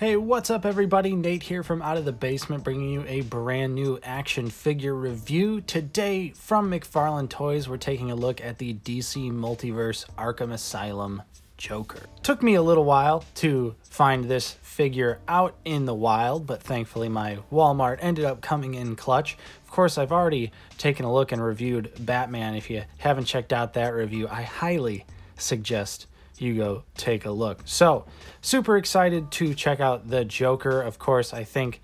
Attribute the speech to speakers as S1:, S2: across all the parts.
S1: Hey, what's up, everybody? Nate here from Out of the Basement, bringing you a brand new action figure review. Today, from McFarlane Toys, we're taking a look at the DC Multiverse Arkham Asylum Joker. Took me a little while to find this figure out in the wild, but thankfully my Walmart ended up coming in clutch. Of course, I've already taken a look and reviewed Batman. If you haven't checked out that review, I highly suggest you go take a look. So, super excited to check out the Joker. Of course, I think,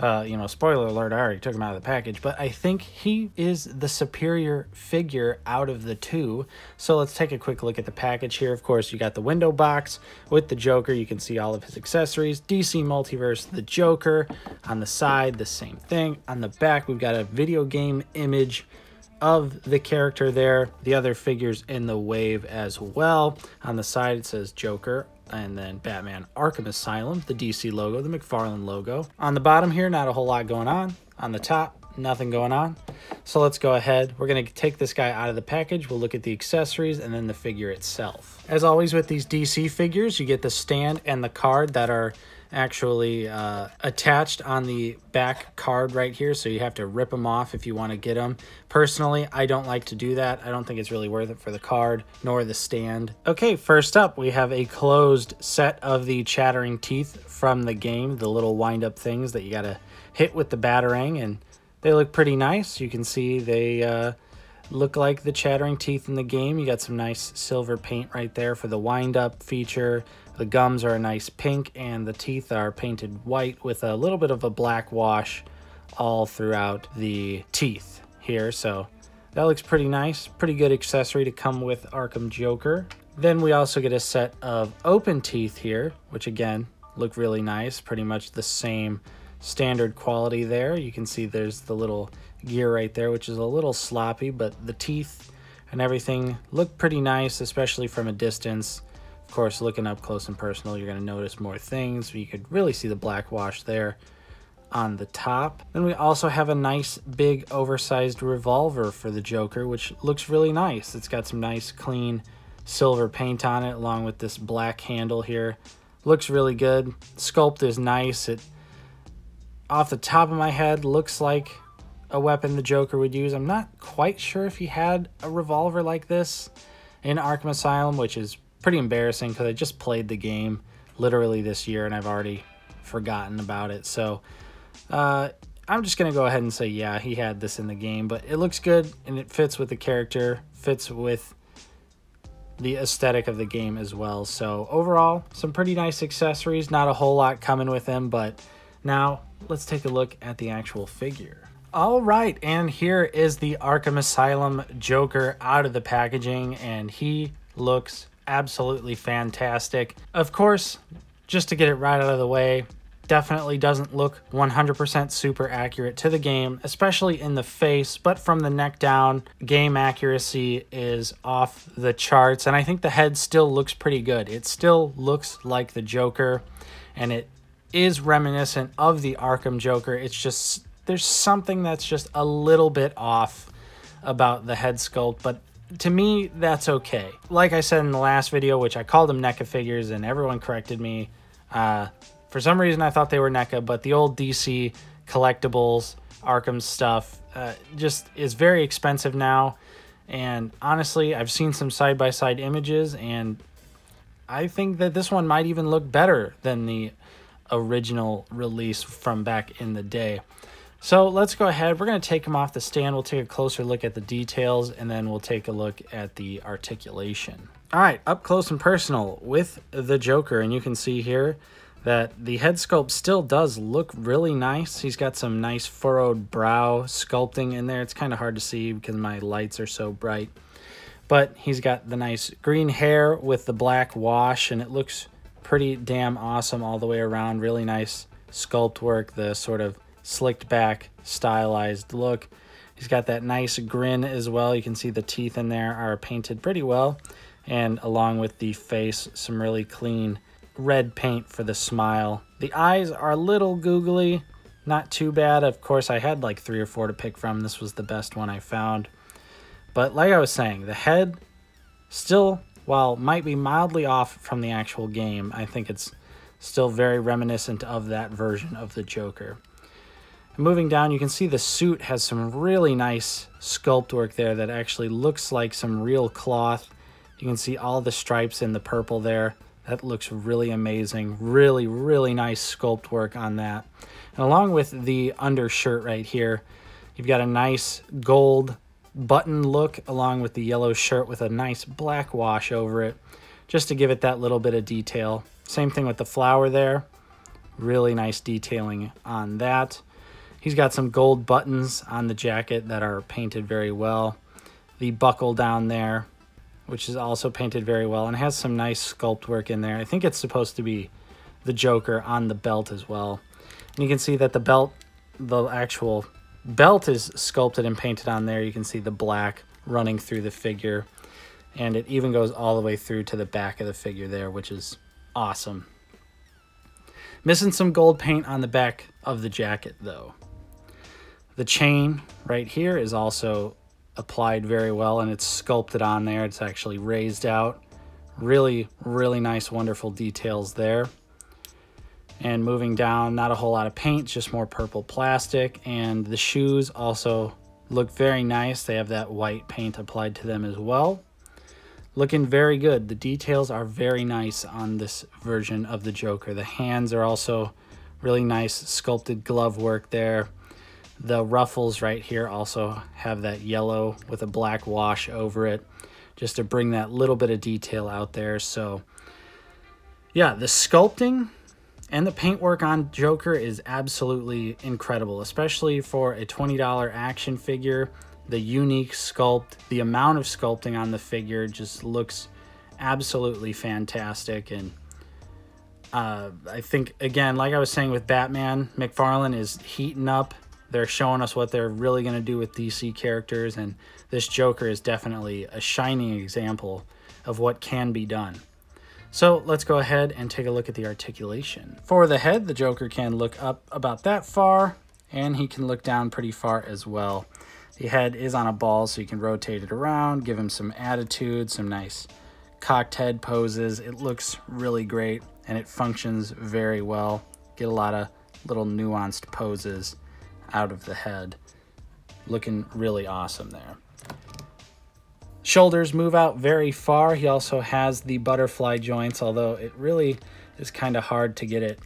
S1: uh, you know, spoiler alert, I already took him out of the package, but I think he is the superior figure out of the two. So, let's take a quick look at the package here. Of course, you got the window box with the Joker. You can see all of his accessories. DC Multiverse, the Joker. On the side, the same thing. On the back, we've got a video game image of the character there. The other figures in the wave as well. On the side, it says Joker and then Batman Arkham Asylum, the DC logo, the McFarlane logo. On the bottom here, not a whole lot going on. On the top, nothing going on. So let's go ahead. We're going to take this guy out of the package. We'll look at the accessories and then the figure itself. As always with these DC figures, you get the stand and the card that are actually uh, attached on the back card right here so you have to rip them off if you want to get them personally i don't like to do that. I don't think it's really worth it for the card nor the stand. Okay first up we have a closed set of the chattering teeth from the game the little wind up things that you got to hit with the batarang and they look pretty nice. You can see they uh, look like the chattering teeth in the game you got some nice silver paint right there for the wind up feature the gums are a nice pink and the teeth are painted white with a little bit of a black wash all throughout the teeth here. So that looks pretty nice. Pretty good accessory to come with Arkham Joker. Then we also get a set of open teeth here, which again, look really nice. Pretty much the same standard quality there. You can see there's the little gear right there, which is a little sloppy, but the teeth and everything look pretty nice, especially from a distance. Of course, looking up close and personal, you're going to notice more things. You could really see the black wash there on the top. Then we also have a nice big oversized revolver for the Joker, which looks really nice. It's got some nice clean silver paint on it along with this black handle here. Looks really good. Sculpt is nice. It off the top of my head looks like a weapon the Joker would use. I'm not quite sure if he had a revolver like this in Arkham Asylum, which is pretty embarrassing because I just played the game literally this year and I've already forgotten about it. So uh, I'm just going to go ahead and say, yeah, he had this in the game, but it looks good and it fits with the character, fits with the aesthetic of the game as well. So overall, some pretty nice accessories. Not a whole lot coming with them, but now let's take a look at the actual figure. All right, and here is the Arkham Asylum Joker out of the packaging, and he looks absolutely fantastic. Of course, just to get it right out of the way, definitely doesn't look 100% super accurate to the game, especially in the face, but from the neck down, game accuracy is off the charts. And I think the head still looks pretty good. It still looks like the Joker, and it is reminiscent of the Arkham Joker. It's just, there's something that's just a little bit off about the head sculpt, but to me, that's okay. Like I said in the last video, which I called them NECA figures, and everyone corrected me. Uh, for some reason, I thought they were NECA, but the old DC collectibles, Arkham stuff, uh, just is very expensive now. And honestly, I've seen some side by side images, and I think that this one might even look better than the original release from back in the day. So let's go ahead. We're going to take them off the stand. We'll take a closer look at the details and then we'll take a look at the articulation. All right, up close and personal with the Joker. And you can see here that the head sculpt still does look really nice. He's got some nice furrowed brow sculpting in there. It's kind of hard to see because my lights are so bright. But he's got the nice green hair with the black wash and it looks pretty damn awesome all the way around. Really nice sculpt work, the sort of slicked back, stylized look. He's got that nice grin as well. You can see the teeth in there are painted pretty well. And along with the face, some really clean red paint for the smile. The eyes are a little googly, not too bad. Of course, I had like three or four to pick from. This was the best one I found. But like I was saying, the head still, while might be mildly off from the actual game, I think it's Still very reminiscent of that version of the Joker. Moving down, you can see the suit has some really nice sculpt work there that actually looks like some real cloth. You can see all the stripes in the purple there. That looks really amazing. Really, really nice sculpt work on that. And along with the undershirt right here, you've got a nice gold button look along with the yellow shirt with a nice black wash over it, just to give it that little bit of detail. Same thing with the flower there. Really nice detailing on that. He's got some gold buttons on the jacket that are painted very well. The buckle down there, which is also painted very well and has some nice sculpt work in there. I think it's supposed to be the Joker on the belt as well. And you can see that the belt, the actual belt is sculpted and painted on there. You can see the black running through the figure. And it even goes all the way through to the back of the figure there, which is awesome. Missing some gold paint on the back of the jacket, though. The chain right here is also applied very well and it's sculpted on there. It's actually raised out. Really, really nice, wonderful details there. And moving down, not a whole lot of paint, just more purple plastic. And the shoes also look very nice. They have that white paint applied to them as well. Looking very good. The details are very nice on this version of the Joker. The hands are also really nice sculpted glove work there. The ruffles right here also have that yellow with a black wash over it just to bring that little bit of detail out there. So yeah, the sculpting and the paintwork on Joker is absolutely incredible, especially for a $20 action figure. The unique sculpt, the amount of sculpting on the figure just looks absolutely fantastic. And uh, I think, again, like I was saying with Batman, McFarlane is heating up they're showing us what they're really going to do with DC characters, and this Joker is definitely a shining example of what can be done. So let's go ahead and take a look at the articulation. For the head, the Joker can look up about that far, and he can look down pretty far as well. The head is on a ball, so you can rotate it around, give him some attitude, some nice cocked head poses. It looks really great, and it functions very well. Get a lot of little nuanced poses out of the head. Looking really awesome there. Shoulders move out very far. He also has the butterfly joints, although it really is kind of hard to get it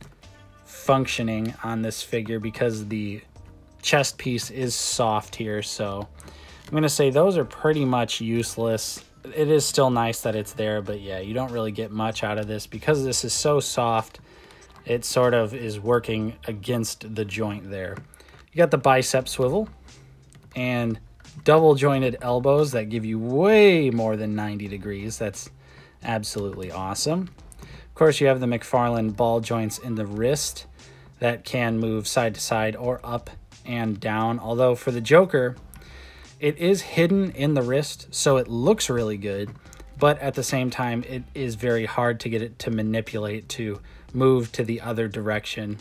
S1: functioning on this figure because the chest piece is soft here. So I'm going to say those are pretty much useless. It is still nice that it's there, but yeah, you don't really get much out of this because this is so soft. It sort of is working against the joint there. You got the bicep swivel and double jointed elbows that give you way more than 90 degrees. That's absolutely awesome. Of course, you have the McFarlane ball joints in the wrist that can move side to side or up and down. Although for the Joker, it is hidden in the wrist, so it looks really good. But at the same time, it is very hard to get it to manipulate to move to the other direction.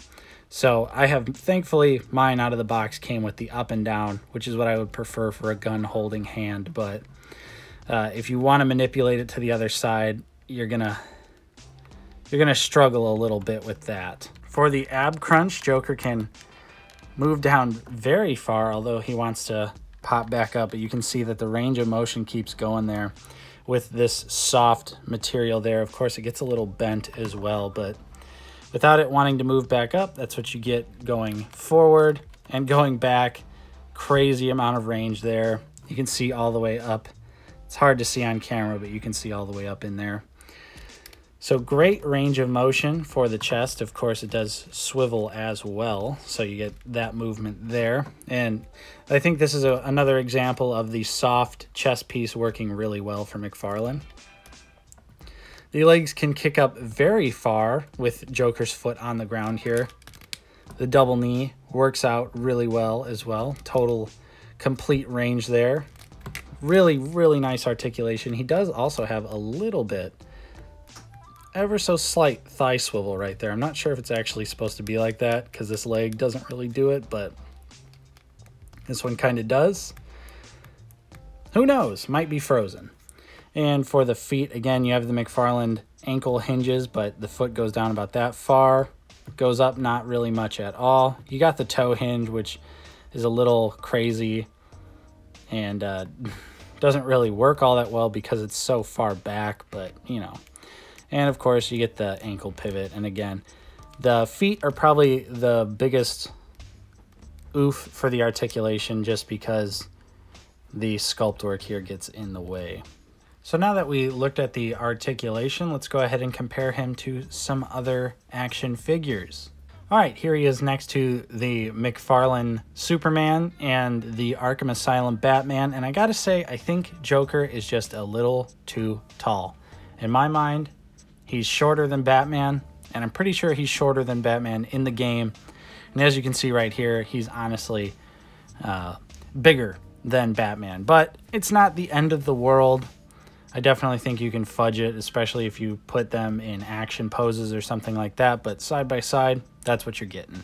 S1: So I have, thankfully, mine out of the box came with the up and down, which is what I would prefer for a gun holding hand. But uh, if you want to manipulate it to the other side, you're gonna you're gonna struggle a little bit with that. For the ab crunch, Joker can move down very far, although he wants to pop back up. But you can see that the range of motion keeps going there with this soft material there. Of course, it gets a little bent as well, but without it wanting to move back up. That's what you get going forward and going back. Crazy amount of range there. You can see all the way up. It's hard to see on camera, but you can see all the way up in there. So great range of motion for the chest. Of course, it does swivel as well, so you get that movement there. And I think this is a, another example of the soft chest piece working really well for McFarlane. The legs can kick up very far with Joker's foot on the ground here. The double knee works out really well as well. Total complete range there. Really, really nice articulation. He does also have a little bit, ever so slight thigh swivel right there. I'm not sure if it's actually supposed to be like that because this leg doesn't really do it, but this one kind of does. Who knows? Might be frozen. And for the feet, again, you have the McFarlane ankle hinges, but the foot goes down about that far. Goes up not really much at all. You got the toe hinge, which is a little crazy and uh, doesn't really work all that well because it's so far back, but you know. And of course, you get the ankle pivot. And again, the feet are probably the biggest oof for the articulation just because the sculpt work here gets in the way. So now that we looked at the articulation, let's go ahead and compare him to some other action figures. All right, here he is next to the McFarlane Superman and the Arkham Asylum Batman. And I gotta say, I think Joker is just a little too tall. In my mind, he's shorter than Batman, and I'm pretty sure he's shorter than Batman in the game. And as you can see right here, he's honestly uh, bigger than Batman. But it's not the end of the world. I definitely think you can fudge it, especially if you put them in action poses or something like that. But side by side, that's what you're getting.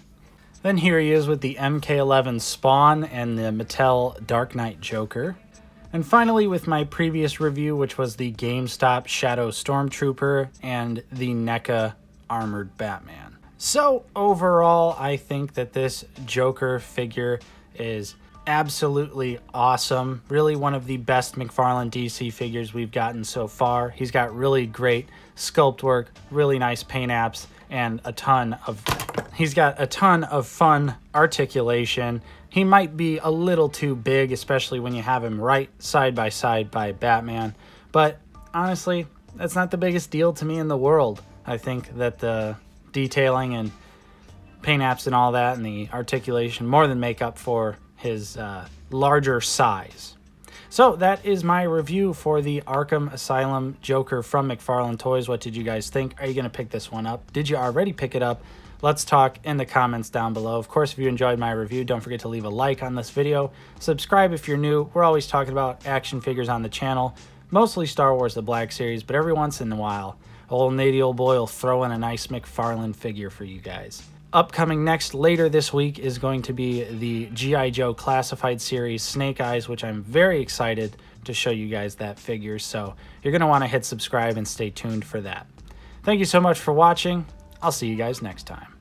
S1: Then here he is with the MK11 Spawn and the Mattel Dark Knight Joker. And finally with my previous review, which was the GameStop Shadow Stormtrooper and the NECA Armored Batman. So overall, I think that this Joker figure is absolutely awesome. Really one of the best McFarlane DC figures we've gotten so far. He's got really great sculpt work, really nice paint apps, and a ton of he's got a ton of fun articulation. He might be a little too big, especially when you have him right side by side by Batman. But honestly, that's not the biggest deal to me in the world. I think that the detailing and paint apps and all that and the articulation more than make up for his uh, larger size. So that is my review for the Arkham Asylum Joker from McFarlane Toys. What did you guys think? Are you going to pick this one up? Did you already pick it up? Let's talk in the comments down below. Of course, if you enjoyed my review, don't forget to leave a like on this video. Subscribe if you're new. We're always talking about action figures on the channel, mostly Star Wars The Black Series, but every once in a while, old Nady old boy will throw in a nice McFarlane figure for you guys upcoming next later this week is going to be the G.I. Joe Classified Series Snake Eyes, which I'm very excited to show you guys that figure. So you're going to want to hit subscribe and stay tuned for that. Thank you so much for watching. I'll see you guys next time.